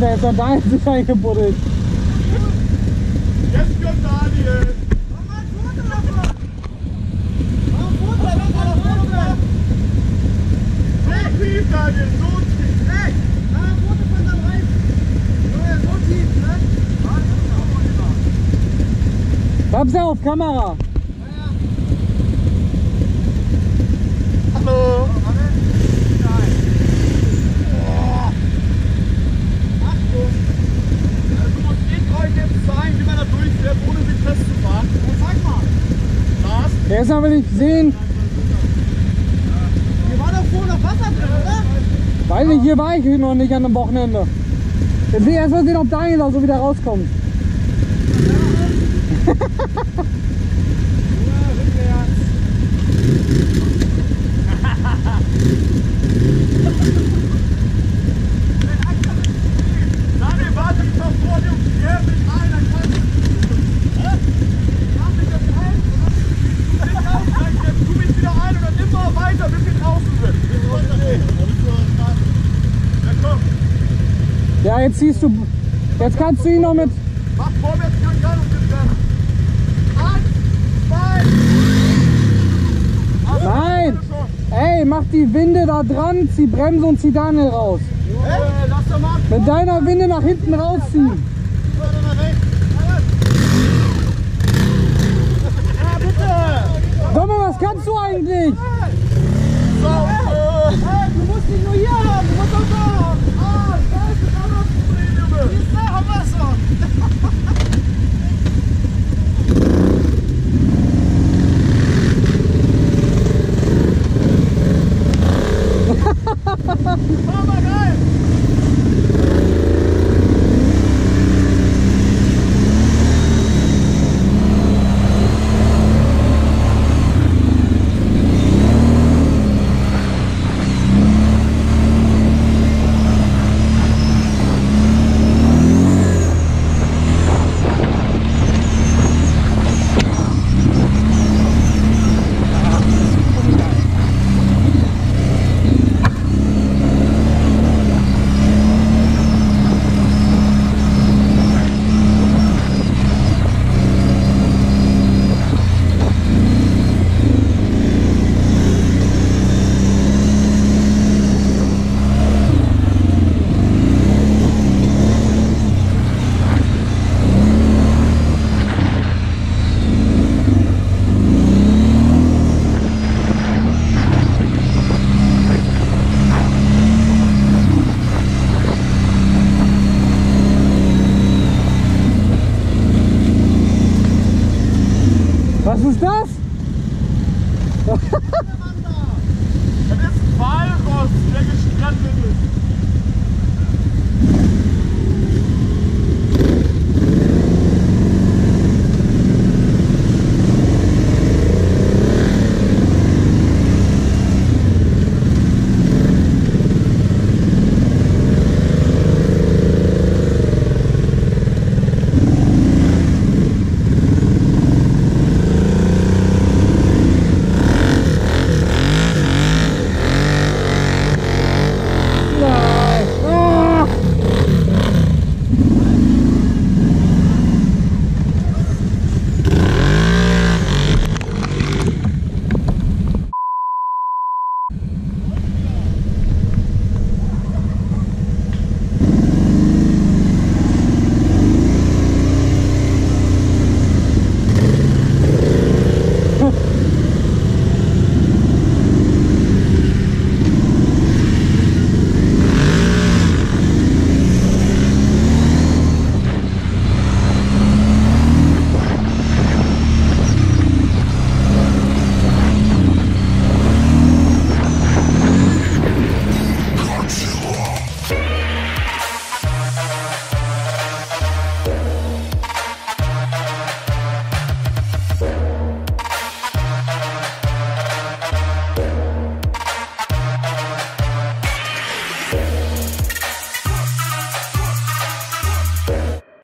Alter, jetzt hat Daniel sich eingebuddelt. Jetzt kommt Daniel. Mach mal ein Foto davon. Mach ein Foto, mach mal ein Foto. So tief, Daniel, so tief. Mach ein Foto von deinem Reifen. So tief, ne? Ja auf Kamera. Hallo. Erstmal will ich sehen, Hier war doch vorher noch Wasser drin, oder? weiß nicht, hier war ich noch nicht an dem Wochenende. Jetzt will ich erstmal sehen, ob Daniel da so wieder rauskommt. Ja, jetzt siehst du, jetzt kannst du ihn noch mit, mach vorwärts, kann und bis dann. Eins, zwei. Nein. ey, mach die Winde da dran, zieh Bremse und zieh Daniel raus. Mit deiner Winde nach hinten rausziehen. Мама! Das?